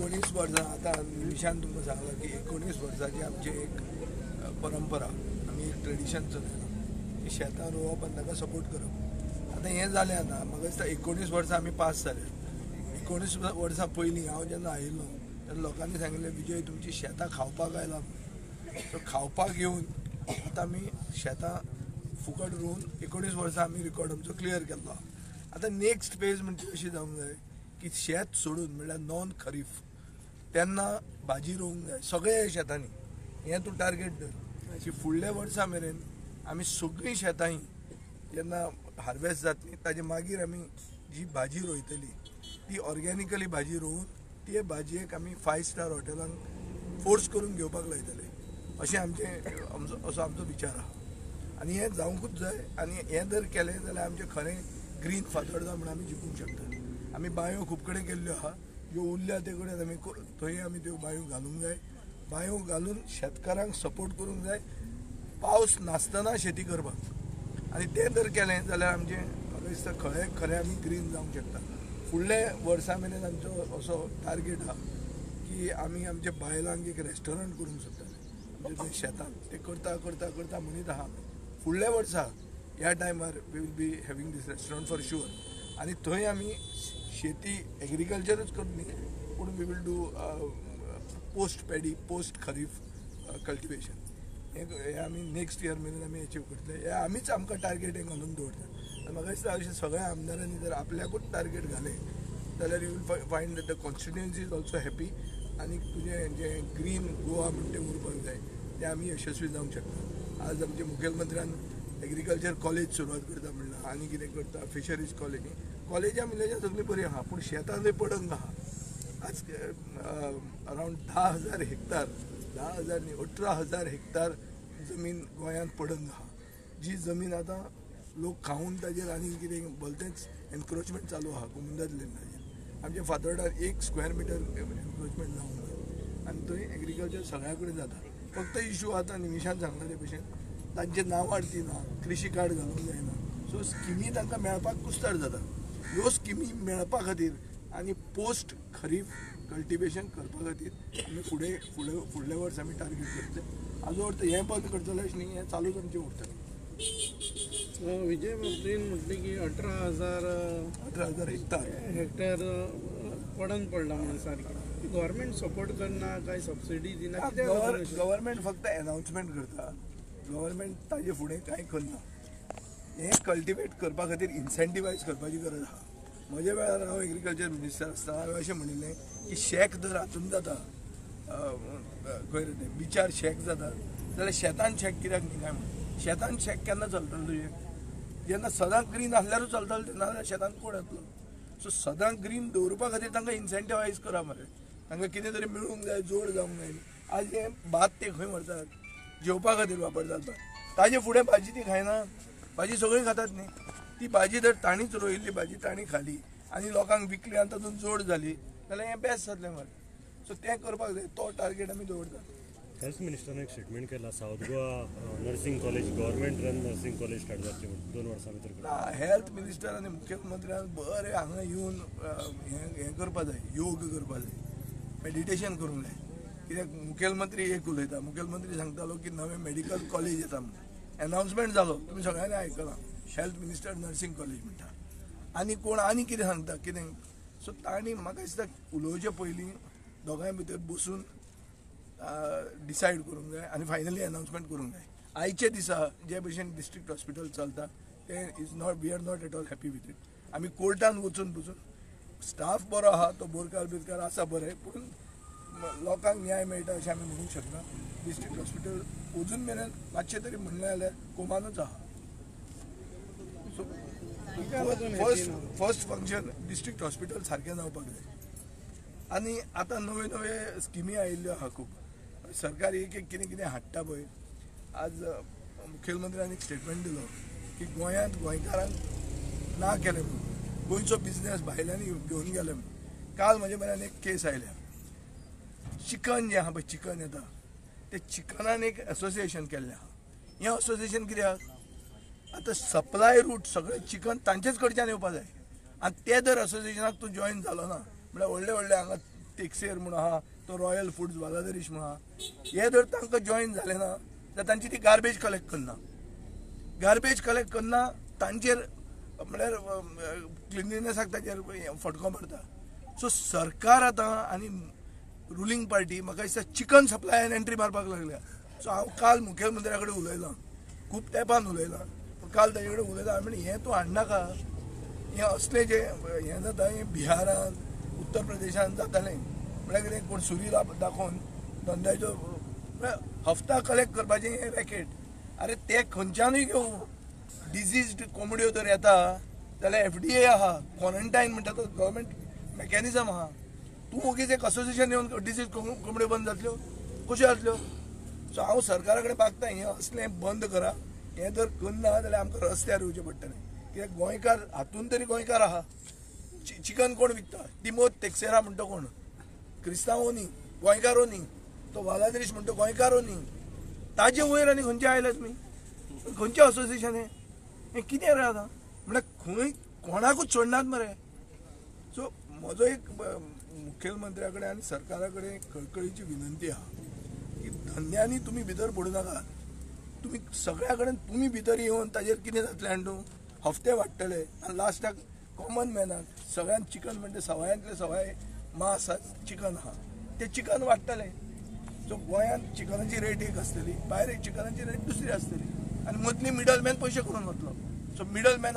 एकोणीस वर्सां आतां निशान तुमकां सांगलां की एकोणीस वर्साची आमची एक परंपरा आमी एक ट्रेडिशन चलयला की शेतां रोवप आनी ताका सपोर्ट करप आतां हें जालें आतां. म्हाका दिसता एकोणीस वर्सां आमी पास जाले एकोणीस वर्सां पयलीं हांव जेन्ना आयिल्लो तेन्ना लोकांनी सांगिल्लें विजय तुमची शेतां खावपाक आयलां. सो खावपाक येवन आतां आमी शेतां फुकट रोवन एकोणीस वर्सां आमी रिकॉर्ड आमचो क्लियर केल्लो आतां नेक्स्ट फेज म्हणजे अशी जावंक जाय की शेत सोडून म्हणल्यार नॉन खरीफ. तेन्ना भाजी रोवंक जाय सगळ्या शेतांनी. हें तूं टार्गेट धर. की फुडल्या वर्सा मेरेन आमी सगळीं शेतांनी जेन्ना हार्वेस्ट जातली ताजे मागीर आमी जी भाजी रोयतली ती ऑर्गेनिकली भाजी रोवन ते भाजयेक आमी फायव स्टार हॉटेलांक फोर्स करून घेवपाक लायतले. अशें आमचें आमचो असो आमचो विचार आहा आनी हें जावंकूच जाय. आनी हें जर केलें जाल्यार आमचें खरें ग्रीन फातोर्डा म्हणून आमी जिखूंक शकता. आमी बांयो खूब कडेन केल्ल्यो आहा ज्यो उरल्या ते कडेन आमी थंय आमी त्यो बांयो घालूंक जाय. बांयो घालून शेतकारांक सपोर्ट करूंक जाय. पावस नासतना शेती करपाक आनी तें जर केलें जाल्यार आमचें म्हाका दिसता खरें खरें आमी ग्रीन जावंक शकता. फुडल्या वर्सा मेरेन आमचो असो टार्गेट आहा की आमी आमच्या बायलांक एक रेस्टॉरंट करूंक सोदताले म्हणजे ते शेतान ते करता करता करता म्हणीत आहा. फुडल्या वर्सा ह्या टायमार we will be having this restaurant for sure आनी थंय आमी शेती एग्रीकल्चरच करतली पूण we will do post paddy post kharif uh, cultivation हे हे आमी नेक्स्ट इयर मेरेन आमी अचीव करतले हे आमीच आमकां टार्गेट हे घालून दवरता आनी म्हाका दिसता अशें सगळ्या आमदारांनी जर आपल्याकूच टार्गेट घालें जाल्यार you will find that the constituency is also happy आनी तुजें जें ग्रीन गोवा म्हणटा तें उरपाक जाय तें आमी यशस्वी जावंक शकता. आज आमच्या मुखेलमंत्र्यान एग्रीकल्चर कॉलेज सुरवात करता म्हणला आनी कितें करता फिशरीज कॉलेजी कॉलेजां म्हणल्यार सगळीं बरी आहा पूण शेतां थंय पडंग आहा आज अरावंड धा हजार हेक्टर धा हजार न्ही अठरा हजार हेक्टर जमीन गोंयांत पडंग आहा जी जमीन आतां लोक खावून ताजेर आनी कितें भलतेंच एनक्रोचमेंट चालू आहा कुमुंदातल्यान लँडाचेर आमच्या फातोर्डार एक स्क्वेअर मिटर एनक्रोचमेंट जावंक ना आनी थंय एग्रीकल्चर सगळ्या कडेन जाता फक्त इशू आतां निमिशान सांगला ते भशेन तांचे नांवार ती ना कृशी कार्ड घालूंक जायना. सो स्किमी तांकां मेळपाक कुस्तार जाता. ह्यो स्किमी मेळपा खातीर आनी पोस्ट खरीफ कल्टिवेशन करपा खातीर आमी फुडें फुडें फुडल्या वर्सा आमी टार्गेट करतले. हाजो अर्थ हें बंद करतले अशें न्ही हें चालूच आमचें उरतलें. विजय मंत्रीन म्हटलें की अठरा हजार अठरा हजार हेक्टर. हेक्टर पडन पडला म्हणून सारकें. गव्हर्मेंट सपोर्ट करना काय सबसिडी दिना? गव्हर्मेंट फक्त अनाउन्समेंट करता. गव्हर्मेंट ताजे फुडें कांय करना. हें कल्टिवेट करपा खातीर इन्सेंटिवायज करपाची गरज आहा म्हज्या वेळार हांव एग्रीकल्चर मिनिस्टर आसतना हांवें अशें म्हणिल्लें की शेक जर हातून जाता खंय रे तें बिचार शेक जाता जाल्यार शेतान शेक कित्याक न्ही काय म्हणून शेतान शेक केन्ना चलतलो तुजें? जेन्ना सदांच ग्रीन आसल्यारूच चलतलो तेन्ना जाल्यार शेतान कोण येतलो? सो सदांच ग्रीन दवरपा खातीर तांकां इन्सेंटिवायज करा मरे. तांकां कितें तरी मेळूंक जाय जोड जावंक जाय. आज हें भात ते खंय व्हरतात जेवपा खातीर वापरतात पळय ताजे फुडें भाजी ती खायना. भाजी सगळीं खातात न्ही. ती भाजी जर ताणीच रोयिल्ली भाजी ताणी खाली आनी लोकांक विकली आनी तातूंत जोड जाली जाल्यार हें बेस्ट जातलें मरे. सो तें करपाक जाय. तो टार्गेट आमी दवरतात. हेल्थ मिनिस्टरान एक स्टेटमेंट केला South Goa nursing college government run nursing college start जातले म्हणून दोन वर्सां भितर. हेल्थ मिनिस्टर आनी मुख्यमंत्र्यान बरें हांगा येवन अं, हें हें करपा जाय. योग करपा जाय. मेडिटेशन करूंक जाय. कित्याक मुखेलमंत्री एक उलयता मुखेलमंत्री सांगतालो की नवें मेडिकल कॉलेज येता म्हणून अनाउन्समेंट जालो तुमी सगळ्यांनी आयकलां हेल्थ मिनिस्टर नर्सिंग कॉलेज म्हणटा. आनी कोण आनी कितें सांगता? कितें सो तांणी म्हाका दिसता उलोवचे पयलीं दोगांय भितर बसून डिसायड करूंक जाय आनी फायनली अनाउन्समेंट करूंक जाय. आयचे दिसा जे भशेन डिस्ट्रिक्ट हॉस्पिटल चलता ते is not we are not at all happy with it आमी कोर्टान वचून बसून स्टाफ बरो आहा तो बोरकार बिरकार आसा बरें पूण लोकांक न्याय मेळटा अशें आमी म्हणूंक शकना. डिस्ट्रिक्ट हॉस्पिटल अजून मेरेन मातशें तरी म्हणलें जाल्यार कोमानूच आहा. So first? First function district hospital सारकें जावपाक जाय. आनी आतां नवे नवे स्किमी आयिल्ल्यो आहा खूब. सरकार एक एक कितें कितें हाडटा पळय. आज मुखेलमंत्र्यान एक स्टेटमेंट दिलो की गोंयांत गोंयकारांक ना केलें म्हणून गोंयचो बिझनेस भायल्यांनी घेवन गेले म्हणून काल म्हजे म्हऱ्यान एक केस आयल्या. चिकन जें आहा पळय चिकन येता. ते चिकनान एक एसोसिएशन केल्लें आहा. हें असोसिएशन कित्याक आतां सप्लाय रूट सगळें चिकन तांचेच कडच्यान येवपा जाय आनी ते जर असोसिएशनाक तूं जॉयन जालो ना म्हणजे म्हळ्यार व्हडले व्हडले हांगा टेक्सेर म्हूण आहा तो रॉयल फूड्स बालादरीश म्हूण आहा हे जर तांकां जॉयन जालें ना जाल्यार तांची ती गार्बेज कलेक्ट करना गार्बेज कलेक्ट करना तांचेर म्हळ्यार क्लिनलीनेसाक ताचेर हें फटको मारता सो सरकार आतां आनी रुलींग पार्टी म्हाका दिसता चिकन सप्लायान एंट्री मारपाक लागल्या. सो हांव काल मुखेलमंत्र्या कडेन उलयलां. खूब तेंपान उलयलां. पूण काल ताजे कडेन उलयलां हांवें हें तूं हाडनाका हें असलें जे हें जाता हें बिहारान उत्तर प्रदेशांत जातालें. म्हळ्यार कितें कोण सुरी दाखोवन धंद्याचो म्हळ्यार हफ्ता कलेक्ट करपाचें हें रॅकेट अरे ते खंयच्यानूय घेवं डिजीज्ड कोंबड्यो तर येता. जाल्यार एफ डी ए आहा. क्वॉरंटायन म्हणटा तो गव्हर्मेंट मेकॅनिझम आहा. तूं ओगीच एक असोसिएशन येवन डिसीज कोंबड्यो बंद जातल्यो कश्यो जातल्यो सो हांव सरकारा कडेन मागता हें असलें बंद करा. हें जर करना जाल्यार आमकां रस्त्यार येवचें पडटलें. कित्याक गोंयकार हातून तरी गोंयकार आहा. चिकन कोण विकता? तिमोत तेक्सेरा म्हणटा कोण? क्रिस्तांवो न्ही गोंयकारो न्ही. तो वालाद्रीश म्हणटा गोंयकारो न्ही. ताजे वयर आनी खंयचे आयला तुमी? खंयचें असोसिएशन हें? हें कितें रे आतां? म्हणल्यार खंय कोणाकूच सोडनात मरे. सो म्हजो एक मुख्यमंत्र्याकडे मुखेलमंत्र्या कडेन सरकारा कडेन कळकळीची विनंती हा की धंद्यांनी तुमी भितर पडूं नका. तुमी सगळ्या कडेन तुमी भितर येवन ताजेर कितें जातलें आनी हफ्ते वाडटले आनी लास्टाक कॉमन मॅनाक सगळ्यांत चिकन म्हणजे सवायांतले सवाय मास चिकन आहा ते चिकन वाडटले सो गोंयांत चिकनाची रेट एक आसतली भायर एक चिकनाची रेट दुसरी आसतली आनी मदली मिडल मॅन पयशे करून वतलो सो मिडल मॅनान